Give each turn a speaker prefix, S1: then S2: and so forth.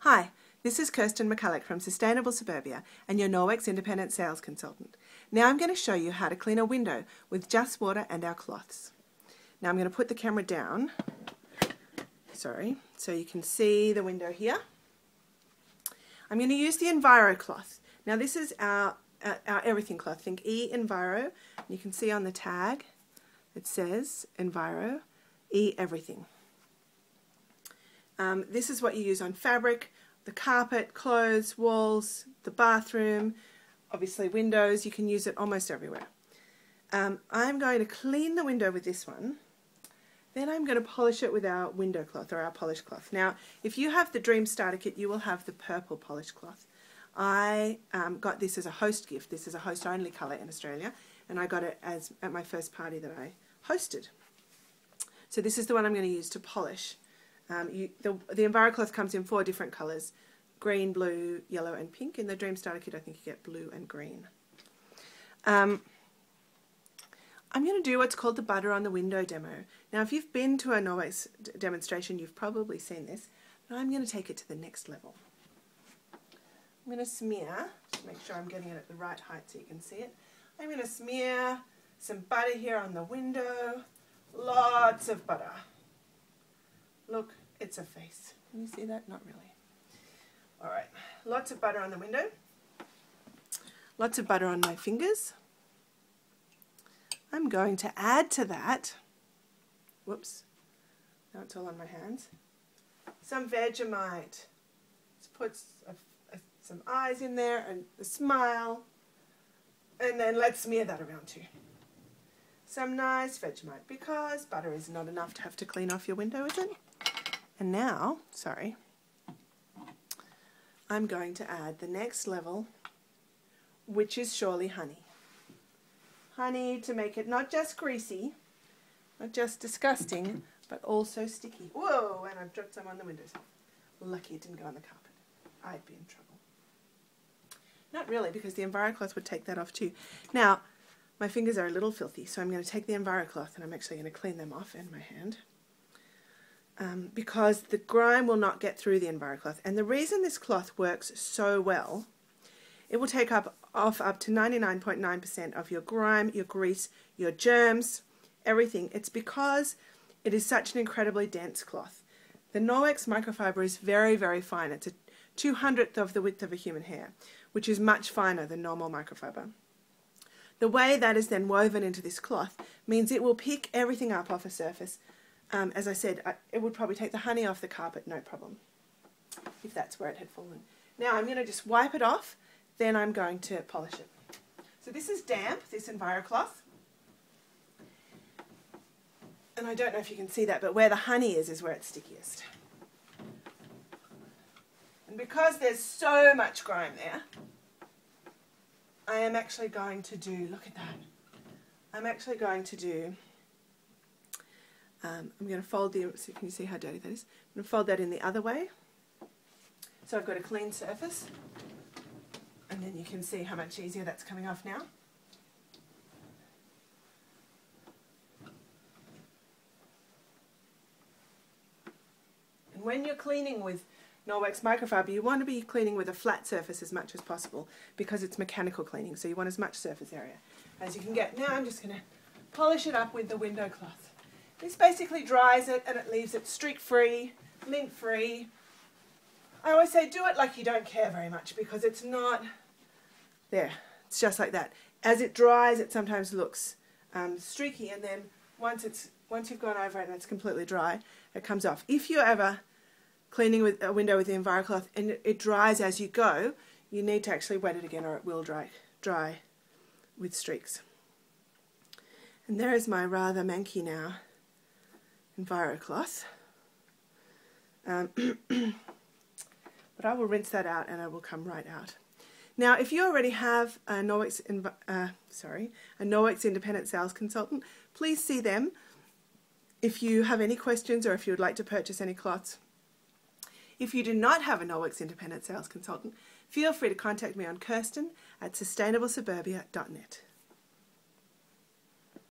S1: Hi, this is Kirsten McCulloch from Sustainable Suburbia and your Norwex Independent Sales Consultant. Now I'm going to show you how to clean a window with just water and our cloths. Now I'm going to put the camera down, sorry, so you can see the window here. I'm going to use the Enviro cloth. Now this is our, uh, our everything cloth. Think E Enviro. You can see on the tag it says Enviro, E everything. Um, this is what you use on fabric, the carpet, clothes, walls, the bathroom, obviously windows. You can use it almost everywhere. Um, I'm going to clean the window with this one. Then I'm going to polish it with our window cloth or our polish cloth. Now, if you have the Dream Starter Kit, you will have the purple polish cloth. I um, got this as a host gift. This is a host-only colour in Australia, and I got it as at my first party that I hosted. So this is the one I'm going to use to polish. Um, you, the, the EnviroCloth comes in four different colours, green, blue, yellow and pink. In the Dream Starter Kit I think you get blue and green. Um, I'm going to do what's called the butter on the window demo. Now if you've been to a Norwex demonstration you've probably seen this, I'm going to take it to the next level. I'm going to smear, make sure I'm getting it at the right height so you can see it. I'm going to smear some butter here on the window, lots of butter. Look, it's a face. Can you see that? Not really. All right, lots of butter on the window. Lots of butter on my fingers. I'm going to add to that, whoops, now it's all on my hands, some Vegemite. Let's put a, a, some eyes in there and a smile, and then let's smear that around too. Some nice Vegemite, because butter is not enough to have to clean off your window, is it? And now, sorry, I'm going to add the next level, which is surely honey. Honey to make it not just greasy, not just disgusting, but also sticky. Whoa, and I've dropped some on the windowsill. Lucky it didn't go on the carpet. I'd be in trouble. Not really, because the EnviroCloth would take that off too. Now, my fingers are a little filthy, so I'm going to take the EnviroCloth and I'm actually going to clean them off in my hand um, because the grime will not get through the EnviroCloth. And the reason this cloth works so well, it will take up off up to 99.9% of your grime, your grease, your germs, everything. It's because it is such an incredibly dense cloth. The Norwex microfiber is very, very fine. It's a 200th of the width of a human hair, which is much finer than normal microfiber. The way that is then woven into this cloth means it will pick everything up off a surface um, as I said, I, it would probably take the honey off the carpet, no problem, if that's where it had fallen. Now I'm going to just wipe it off, then I'm going to polish it. So this is damp, this EnviroCloth. And I don't know if you can see that, but where the honey is, is where it's stickiest. And because there's so much grime there, I am actually going to do, look at that, I'm actually going to do um, I'm going to fold the, so can you see how dirty that is? I'm going to fold that in the other way. So I've got a clean surface. And then you can see how much easier that's coming off now. And when you're cleaning with Norwex microfiber, you want to be cleaning with a flat surface as much as possible because it's mechanical cleaning, so you want as much surface area as you can get. Now I'm just going to polish it up with the window cloth. This basically dries it and it leaves it streak free, lint free. I always say do it like you don't care very much because it's not there. It's just like that. As it dries, it sometimes looks um, streaky and then once it's once you've gone over it and it's completely dry, it comes off. If you're ever cleaning with a window with the EnviroCloth and it dries as you go, you need to actually wet it again or it will dry, dry with streaks. And there is my rather manky now EnviroCloth. Um, but I will rinse that out and it will come right out. Now, if you already have a Norwex, uh, sorry, a Norwex Independent Sales Consultant, please see them if you have any questions or if you would like to purchase any cloths. If you do not have a Norwex Independent Sales Consultant, feel free to contact me on Kirsten at sustainablesuburbia.net.